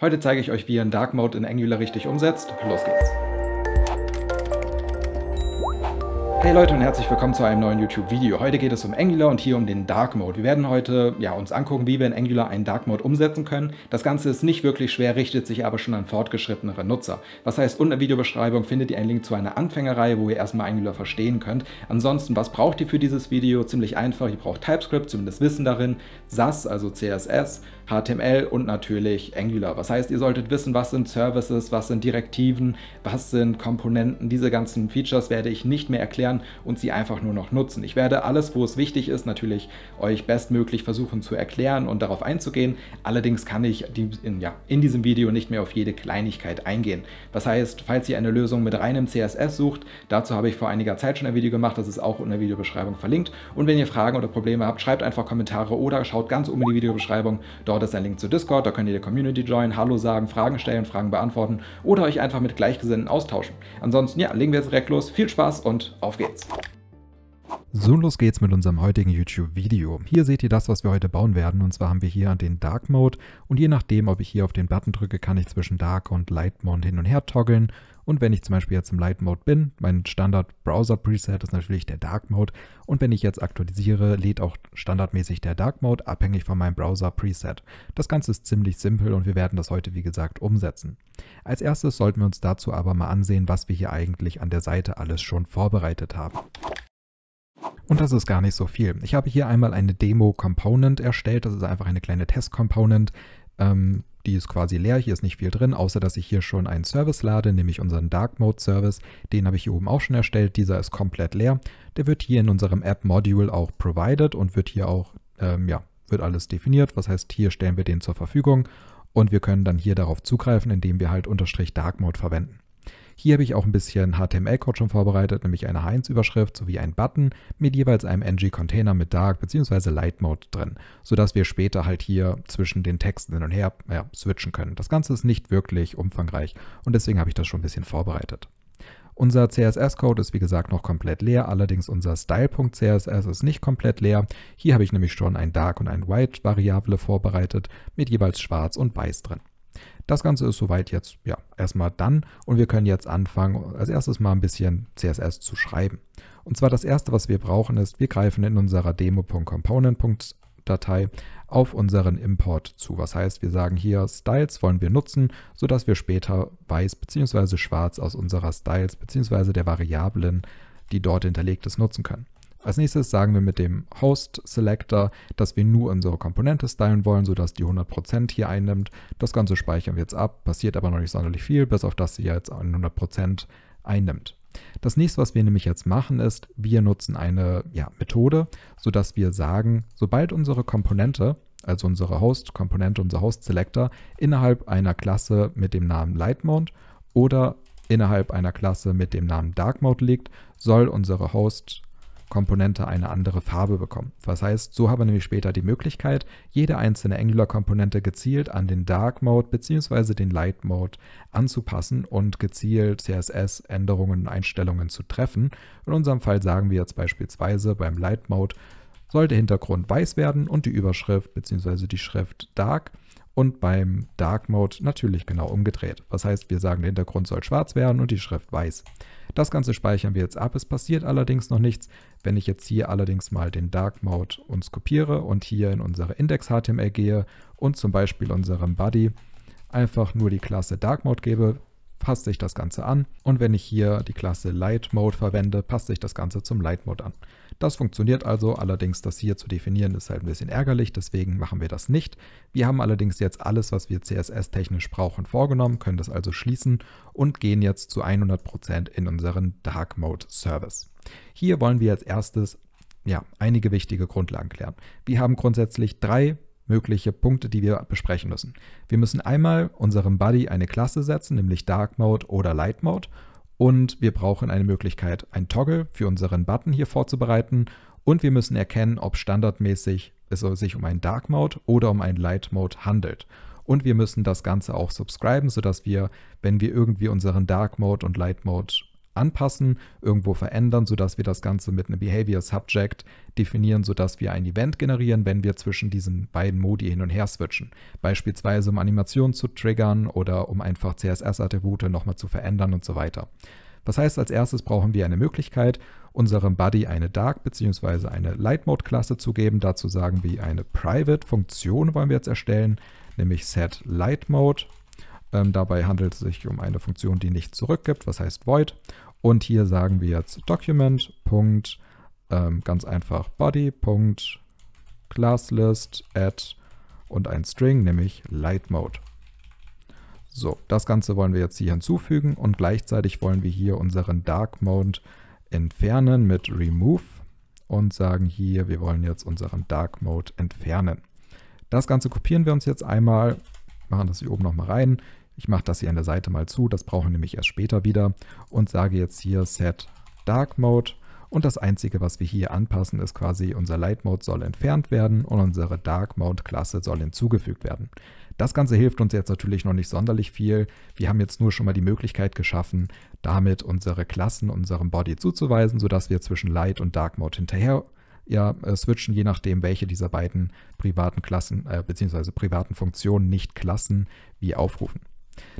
Heute zeige ich euch, wie ihr einen Dark Mode in Angular richtig umsetzt. Los geht's! Hey Leute und herzlich willkommen zu einem neuen YouTube-Video. Heute geht es um Angular und hier um den Dark Mode. Wir werden heute ja, uns angucken, wie wir in Angular einen Dark Mode umsetzen können. Das Ganze ist nicht wirklich schwer, richtet sich aber schon an fortgeschrittenere Nutzer. Was heißt, unter der Videobeschreibung findet ihr einen Link zu einer Anfängerreihe, wo ihr erstmal Angular verstehen könnt. Ansonsten, was braucht ihr für dieses Video? Ziemlich einfach, ihr braucht TypeScript, zumindest Wissen darin, SAS, also CSS, HTML und natürlich Angular. Was heißt, ihr solltet wissen, was sind Services, was sind Direktiven, was sind Komponenten. Diese ganzen Features werde ich nicht mehr erklären und sie einfach nur noch nutzen. Ich werde alles, wo es wichtig ist, natürlich euch bestmöglich versuchen zu erklären und darauf einzugehen. Allerdings kann ich in, ja, in diesem Video nicht mehr auf jede Kleinigkeit eingehen. Das heißt, falls ihr eine Lösung mit reinem CSS sucht, dazu habe ich vor einiger Zeit schon ein Video gemacht, das ist auch in der Videobeschreibung verlinkt. Und wenn ihr Fragen oder Probleme habt, schreibt einfach Kommentare oder schaut ganz oben in die Videobeschreibung. Dort ist ein Link zu Discord, da könnt ihr die Community joinen, Hallo sagen, Fragen stellen, Fragen beantworten oder euch einfach mit Gleichgesinnten austauschen. Ansonsten, ja, legen wir jetzt direkt los. Viel Spaß und auf geht's! So, los geht's mit unserem heutigen YouTube-Video. Hier seht ihr das, was wir heute bauen werden. Und zwar haben wir hier den Dark Mode. Und je nachdem, ob ich hier auf den Button drücke, kann ich zwischen Dark und Light Mode hin und her toggeln. Und wenn ich zum Beispiel jetzt im Light Mode bin, mein Standard-Browser-Preset ist natürlich der Dark Mode. Und wenn ich jetzt aktualisiere, lädt auch standardmäßig der Dark Mode, abhängig von meinem Browser-Preset. Das Ganze ist ziemlich simpel und wir werden das heute, wie gesagt, umsetzen. Als erstes sollten wir uns dazu aber mal ansehen, was wir hier eigentlich an der Seite alles schon vorbereitet haben. Und das ist gar nicht so viel. Ich habe hier einmal eine Demo-Component erstellt. Das ist einfach eine kleine Test-Component. Ähm, die ist quasi leer, hier ist nicht viel drin, außer dass ich hier schon einen Service lade, nämlich unseren Dark Mode Service. Den habe ich hier oben auch schon erstellt, dieser ist komplett leer. Der wird hier in unserem App Module auch provided und wird hier auch, ähm, ja, wird alles definiert. Was heißt, hier stellen wir den zur Verfügung und wir können dann hier darauf zugreifen, indem wir halt Unterstrich Dark Mode verwenden. Hier habe ich auch ein bisschen HTML-Code schon vorbereitet, nämlich eine Heinz-Überschrift sowie ein Button mit jeweils einem ng-Container mit Dark bzw. Light Mode drin, sodass wir später halt hier zwischen den Texten hin und her ja, switchen können. Das Ganze ist nicht wirklich umfangreich und deswegen habe ich das schon ein bisschen vorbereitet. Unser CSS-Code ist wie gesagt noch komplett leer, allerdings unser Style.css ist nicht komplett leer. Hier habe ich nämlich schon ein Dark und ein White Variable vorbereitet mit jeweils schwarz und weiß drin. Das Ganze ist soweit jetzt ja erstmal dann und wir können jetzt anfangen, als erstes mal ein bisschen CSS zu schreiben. Und zwar das erste, was wir brauchen, ist, wir greifen in unserer demo.component.datei auf unseren Import zu. Was heißt, wir sagen hier Styles wollen wir nutzen, sodass wir später weiß bzw. schwarz aus unserer Styles bzw. der Variablen, die dort hinterlegt ist, nutzen können. Als nächstes sagen wir mit dem Host Selector, dass wir nur unsere Komponente stylen wollen, sodass die 100% hier einnimmt. Das Ganze speichern wir jetzt ab, passiert aber noch nicht sonderlich viel, bis auf das sie jetzt 100% einnimmt. Das nächste, was wir nämlich jetzt machen, ist, wir nutzen eine ja, Methode, sodass wir sagen, sobald unsere Komponente, also unsere Host-Komponente, unser Host-Selector, innerhalb einer Klasse mit dem Namen Lightmount oder innerhalb einer Klasse mit dem Namen Dark Mode liegt, soll unsere Host Komponente eine andere Farbe bekommen. Das heißt, so haben wir nämlich später die Möglichkeit, jede einzelne Angular-Komponente gezielt an den Dark Mode bzw. den Light Mode anzupassen und gezielt CSS-Änderungen und Einstellungen zu treffen. In unserem Fall sagen wir jetzt beispielsweise beim Light Mode soll der Hintergrund weiß werden und die Überschrift bzw. die Schrift dark und beim Dark Mode natürlich genau umgedreht. Das heißt, wir sagen, der Hintergrund soll schwarz werden und die Schrift weiß. Das Ganze speichern wir jetzt ab. Es passiert allerdings noch nichts. Wenn ich jetzt hier allerdings mal den Dark Mode uns kopiere und hier in unsere Index.html gehe und zum Beispiel unserem Body einfach nur die Klasse Dark Mode gebe, passt sich das Ganze an. Und wenn ich hier die Klasse Light Mode verwende, passt sich das Ganze zum Light Mode an. Das funktioniert also, allerdings das hier zu definieren ist halt ein bisschen ärgerlich, deswegen machen wir das nicht. Wir haben allerdings jetzt alles, was wir CSS-technisch brauchen, vorgenommen, können das also schließen und gehen jetzt zu 100% in unseren Dark Mode Service. Hier wollen wir als erstes ja, einige wichtige Grundlagen klären. Wir haben grundsätzlich drei mögliche Punkte, die wir besprechen müssen. Wir müssen einmal unserem Body eine Klasse setzen, nämlich Dark Mode oder Light Mode und wir brauchen eine Möglichkeit, ein Toggle für unseren Button hier vorzubereiten. Und wir müssen erkennen, ob standardmäßig es sich um einen Dark Mode oder um einen Light Mode handelt. Und wir müssen das Ganze auch subscriben, sodass wir, wenn wir irgendwie unseren Dark Mode und Light Mode anpassen, irgendwo verändern, sodass wir das Ganze mit einem Behavior Subject definieren, sodass wir ein Event generieren, wenn wir zwischen diesen beiden Modi hin und her switchen. Beispielsweise um Animationen zu triggern oder um einfach CSS-Attribute nochmal zu verändern und so weiter. Das heißt, als erstes brauchen wir eine Möglichkeit, unserem Buddy eine Dark bzw. eine Light Mode Klasse zu geben. Dazu sagen wir eine Private Funktion wollen wir jetzt erstellen, nämlich set Light Mode ähm, dabei handelt es sich um eine Funktion, die nichts zurückgibt, was heißt void. Und hier sagen wir jetzt Document. Ähm, ganz einfach Body. Classlist, add und ein String, nämlich Light Mode. So, das Ganze wollen wir jetzt hier hinzufügen und gleichzeitig wollen wir hier unseren Dark Mode entfernen mit Remove und sagen hier, wir wollen jetzt unseren Dark Mode entfernen. Das Ganze kopieren wir uns jetzt einmal, machen das hier oben nochmal rein. Ich mache das hier an der Seite mal zu, das brauchen wir nämlich erst später wieder und sage jetzt hier Set Dark Mode und das einzige, was wir hier anpassen, ist quasi unser Light Mode soll entfernt werden und unsere Dark Mode Klasse soll hinzugefügt werden. Das Ganze hilft uns jetzt natürlich noch nicht sonderlich viel. Wir haben jetzt nur schon mal die Möglichkeit geschaffen, damit unsere Klassen unserem Body zuzuweisen, sodass wir zwischen Light und Dark Mode hinterher ja, äh, switchen, je nachdem, welche dieser beiden privaten Klassen äh, bzw. privaten Funktionen, nicht Klassen, wir aufrufen.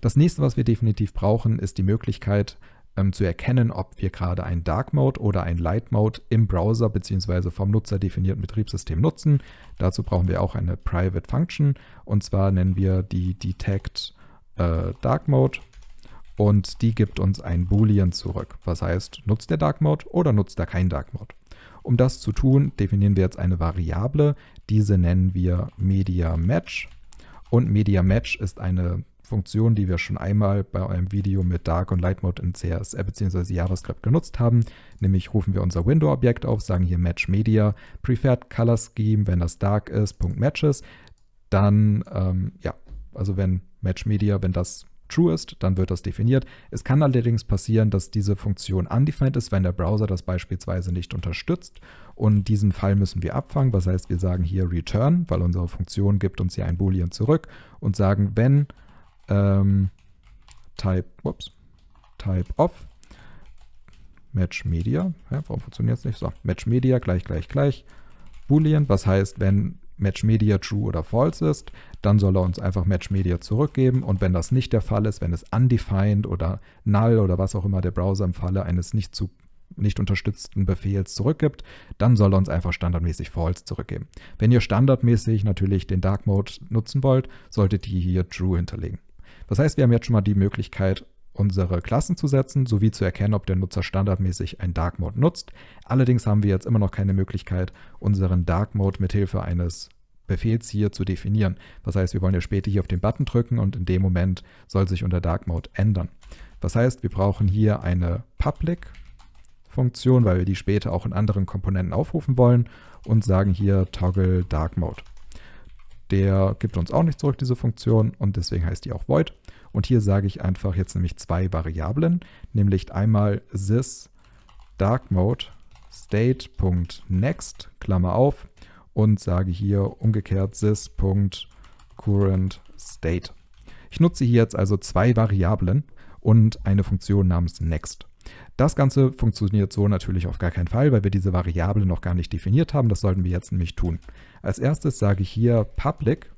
Das nächste, was wir definitiv brauchen, ist die Möglichkeit ähm, zu erkennen, ob wir gerade einen Dark Mode oder einen Light Mode im Browser bzw. vom Nutzer definierten Betriebssystem nutzen. Dazu brauchen wir auch eine Private Function und zwar nennen wir die Detect äh, Dark Mode und die gibt uns ein Boolean zurück. Was heißt, nutzt der Dark Mode oder nutzt er kein Dark Mode? Um das zu tun, definieren wir jetzt eine Variable. Diese nennen wir Media Match. Und Media Match ist eine Funktion, die wir schon einmal bei einem Video mit Dark und Light Mode in CSS bzw. JavaScript genutzt haben. Nämlich rufen wir unser Window-Objekt auf, sagen hier Match Media, Preferred Color Scheme, wenn das Dark ist, Punkt Matches. Dann, ähm, ja, also wenn Match Media, wenn das true ist, dann wird das definiert. Es kann allerdings passieren, dass diese Funktion undefined ist, wenn der Browser das beispielsweise nicht unterstützt. Und diesen Fall müssen wir abfangen. Das heißt, wir sagen hier return, weil unsere Funktion gibt uns hier ein Boolean zurück und sagen, wenn ähm, Type, ups, Type of Match Media. Ja, warum funktioniert es nicht? So, Match Media gleich, gleich, gleich. Boolean, was heißt, wenn Match Media true oder false ist, dann soll er uns einfach Match Media zurückgeben. Und wenn das nicht der Fall ist, wenn es undefined oder null oder was auch immer der Browser im Falle eines nicht zu nicht unterstützten Befehls zurückgibt, dann soll er uns einfach standardmäßig false zurückgeben. Wenn ihr standardmäßig natürlich den Dark Mode nutzen wollt, solltet ihr hier true hinterlegen. Das heißt, wir haben jetzt schon mal die Möglichkeit, unsere Klassen zu setzen, sowie zu erkennen, ob der Nutzer standardmäßig einen Dark Mode nutzt. Allerdings haben wir jetzt immer noch keine Möglichkeit, unseren Dark Mode mithilfe eines Befehls hier zu definieren. Das heißt, wir wollen ja später hier auf den Button drücken und in dem Moment soll sich unser Dark Mode ändern. Das heißt, wir brauchen hier eine Public Funktion, weil wir die später auch in anderen Komponenten aufrufen wollen und sagen hier Toggle Dark Mode. Der gibt uns auch nicht zurück, diese Funktion, und deswegen heißt die auch void. Und hier sage ich einfach jetzt nämlich zwei Variablen, nämlich einmal this dark mode state.next, Klammer auf, und sage hier umgekehrt this.current state. Ich nutze hier jetzt also zwei Variablen und eine Funktion namens next. Das Ganze funktioniert so natürlich auf gar keinen Fall, weil wir diese Variable noch gar nicht definiert haben. Das sollten wir jetzt nämlich tun. Als erstes sage ich hier public,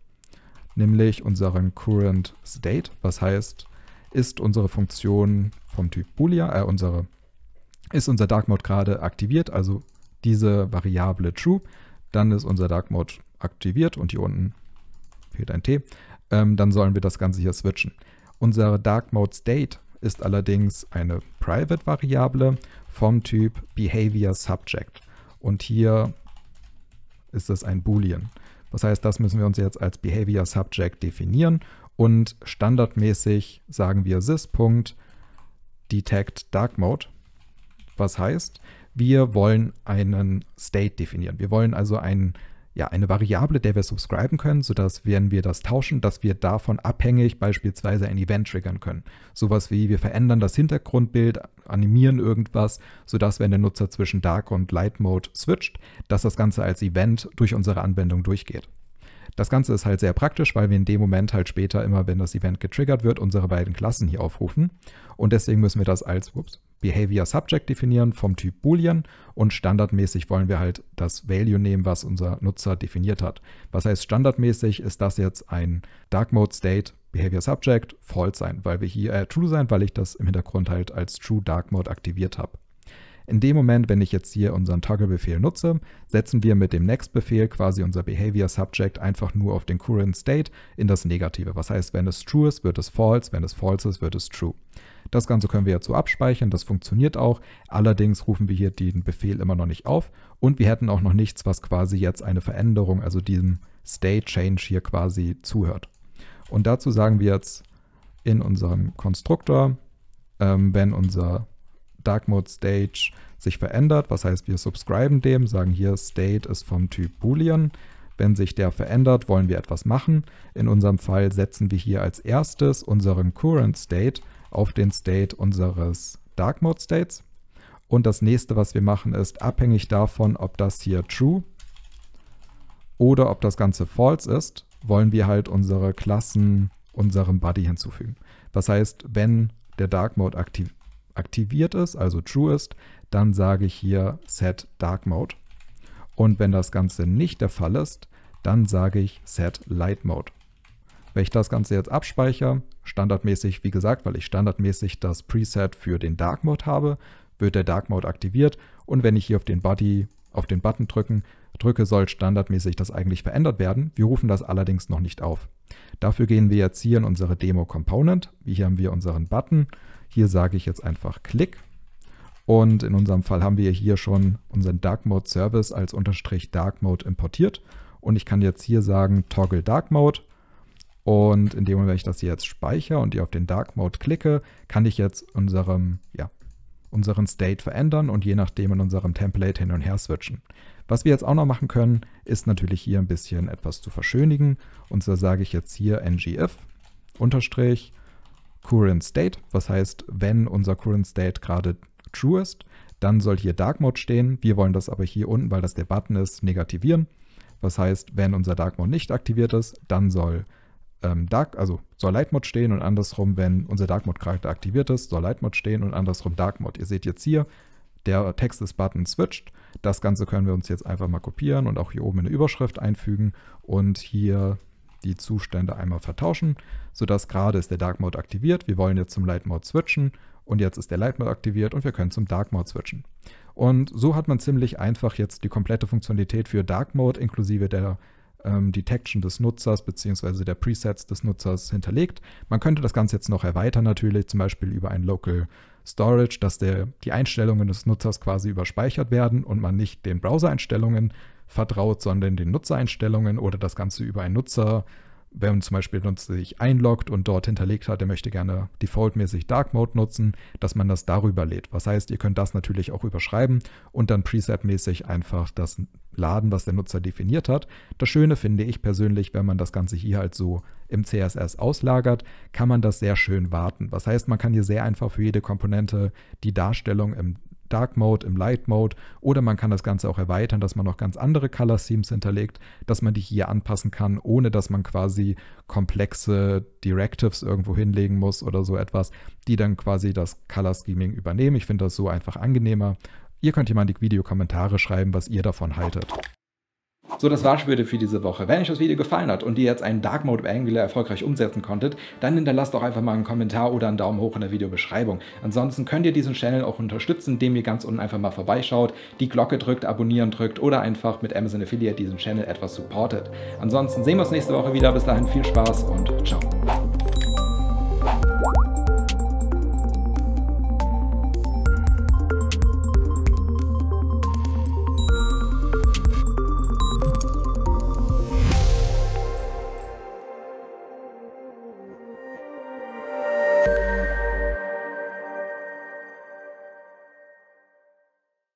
nämlich unseren current state, was heißt, ist unsere Funktion vom Typ Boolean, äh, unsere, ist unser Dark Mode gerade aktiviert, also diese Variable true, dann ist unser Dark Mode aktiviert und hier unten fehlt ein T, ähm, dann sollen wir das Ganze hier switchen. Unser Dark Mode State ist allerdings eine Private-Variable vom Typ Behavior Subject. Und hier ist es ein Boolean. Das heißt, das müssen wir uns jetzt als Behavior Subject definieren und standardmäßig sagen wir this.detect dark mode. Was heißt, wir wollen einen State definieren. Wir wollen also einen ja, eine Variable, der wir subscriben können, sodass, wenn wir das tauschen, dass wir davon abhängig beispielsweise ein Event triggern können. Sowas wie, wir verändern das Hintergrundbild, animieren irgendwas, sodass, wenn der Nutzer zwischen Dark und Light Mode switcht, dass das Ganze als Event durch unsere Anwendung durchgeht. Das Ganze ist halt sehr praktisch, weil wir in dem Moment halt später immer, wenn das Event getriggert wird, unsere beiden Klassen hier aufrufen. Und deswegen müssen wir das als ups, Behavior Subject definieren vom Typ Boolean und standardmäßig wollen wir halt das Value nehmen, was unser Nutzer definiert hat. Was heißt standardmäßig ist das jetzt ein Dark Mode State Behavior Subject false sein, weil wir hier äh, true sein, weil ich das im Hintergrund halt als True Dark Mode aktiviert habe. In dem Moment, wenn ich jetzt hier unseren Toggle-Befehl nutze, setzen wir mit dem Next-Befehl quasi unser Behavior Subject einfach nur auf den Current State in das Negative. Was heißt, wenn es true ist, wird es false, wenn es false ist, wird es true. Das Ganze können wir jetzt so abspeichern, das funktioniert auch. Allerdings rufen wir hier den Befehl immer noch nicht auf und wir hätten auch noch nichts, was quasi jetzt eine Veränderung, also diesem State Change hier quasi zuhört. Und dazu sagen wir jetzt in unserem Konstruktor, ähm, wenn unser Dark Mode Stage sich verändert. Was heißt, wir subscriben dem, sagen hier State ist vom Typ Boolean. Wenn sich der verändert, wollen wir etwas machen. In unserem Fall setzen wir hier als erstes unseren Current State auf den State unseres Dark Mode States. Und das nächste, was wir machen, ist abhängig davon, ob das hier True oder ob das Ganze False ist, wollen wir halt unsere Klassen unserem Body hinzufügen. Das heißt, wenn der Dark Mode aktiv aktiviert ist, also true ist, dann sage ich hier set dark mode. Und wenn das Ganze nicht der Fall ist, dann sage ich set light mode. Wenn ich das Ganze jetzt abspeichere, standardmäßig, wie gesagt, weil ich standardmäßig das Preset für den Dark Mode habe, wird der Dark Mode aktiviert und wenn ich hier auf den Body, auf den Button drücken, drücke, soll standardmäßig das eigentlich verändert werden. Wir rufen das allerdings noch nicht auf. Dafür gehen wir jetzt hier in unsere Demo Component. Hier haben wir unseren Button hier sage ich jetzt einfach Klick. Und in unserem Fall haben wir hier schon unseren Dark Mode Service als Unterstrich Dark Mode importiert. Und ich kann jetzt hier sagen Toggle Dark Mode. Und in dem Moment, wenn ich das hier jetzt speichere und hier auf den Dark Mode klicke, kann ich jetzt unserem, ja, unseren State verändern und je nachdem in unserem Template hin und her switchen. Was wir jetzt auch noch machen können, ist natürlich hier ein bisschen etwas zu verschönigen. Und so sage ich jetzt hier ngif Unterstrich Current State, was heißt, wenn unser Current State gerade true ist, dann soll hier Dark Mode stehen. Wir wollen das aber hier unten, weil das der Button ist, negativieren. Was heißt, wenn unser Dark Mode nicht aktiviert ist, dann soll ähm, Dark, also soll Light Mode stehen und andersrum, wenn unser Dark Mode Charakter aktiviert ist, soll Light Mode stehen und andersrum Dark Mode. Ihr seht jetzt hier, der Text des Buttons switcht. Das Ganze können wir uns jetzt einfach mal kopieren und auch hier oben in eine Überschrift einfügen und hier die Zustände einmal vertauschen, sodass gerade ist der Dark Mode aktiviert. Wir wollen jetzt zum Light Mode switchen und jetzt ist der Light Mode aktiviert und wir können zum Dark Mode switchen. Und so hat man ziemlich einfach jetzt die komplette Funktionalität für Dark Mode inklusive der ähm, Detection des Nutzers bzw. der Presets des Nutzers hinterlegt. Man könnte das Ganze jetzt noch erweitern natürlich, zum Beispiel über ein Local Storage, dass der, die Einstellungen des Nutzers quasi überspeichert werden und man nicht den Browser-Einstellungen vertraut, sondern den Nutzereinstellungen oder das Ganze über einen Nutzer. Wenn zum Beispiel Nutzer sich einloggt und dort hinterlegt hat, er möchte gerne defaultmäßig Dark Mode nutzen, dass man das darüber lädt. Was heißt, ihr könnt das natürlich auch überschreiben und dann presetmäßig einfach das laden, was der Nutzer definiert hat. Das Schöne finde ich persönlich, wenn man das Ganze hier halt so im CSS auslagert, kann man das sehr schön warten. Was heißt, man kann hier sehr einfach für jede Komponente die Darstellung im Dark Mode, im Light Mode oder man kann das Ganze auch erweitern, dass man noch ganz andere Color Themes hinterlegt, dass man die hier anpassen kann, ohne dass man quasi komplexe Directives irgendwo hinlegen muss oder so etwas, die dann quasi das Color Scheming übernehmen. Ich finde das so einfach angenehmer. Ihr könnt hier mal in die Videokommentare schreiben, was ihr davon haltet. So, das war's wieder für diese Woche. Wenn euch das Video gefallen hat und ihr jetzt einen Dark Mode Angular erfolgreich umsetzen konntet, dann hinterlasst doch einfach mal einen Kommentar oder einen Daumen hoch in der Videobeschreibung. Ansonsten könnt ihr diesen Channel auch unterstützen, indem ihr ganz unten einfach mal vorbeischaut, die Glocke drückt, abonnieren drückt oder einfach mit Amazon Affiliate diesen Channel etwas supportet. Ansonsten sehen wir uns nächste Woche wieder. Bis dahin viel Spaß und ciao.